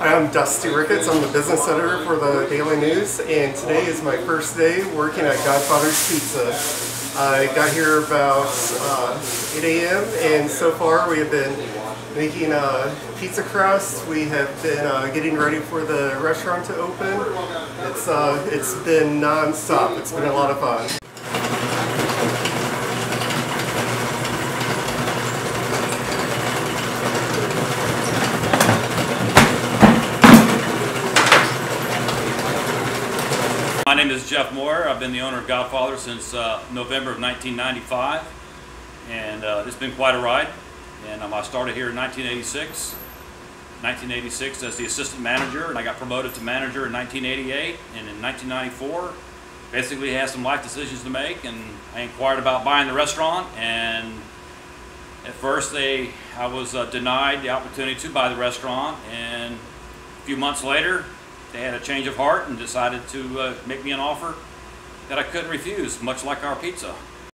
I'm Dusty Ricketts. I'm the business editor for the Daily News, and today is my first day working at Godfather's Pizza. I got here about uh, 8 a.m. and so far we have been making uh, pizza crust. We have been uh, getting ready for the restaurant to open. It's uh, it's been non-stop. It's been a lot of fun. My name is Jeff Moore. I've been the owner of Godfather since uh, November of 1995, and uh, it's been quite a ride. And um, I started here in 1986, 1986 as the assistant manager, and I got promoted to manager in 1988. And in 1994, basically had some life decisions to make, and I inquired about buying the restaurant. And at first, they I was uh, denied the opportunity to buy the restaurant, and a few months later, they had a change of heart and decided to uh, make me an offer that I couldn't refuse, much like our pizza.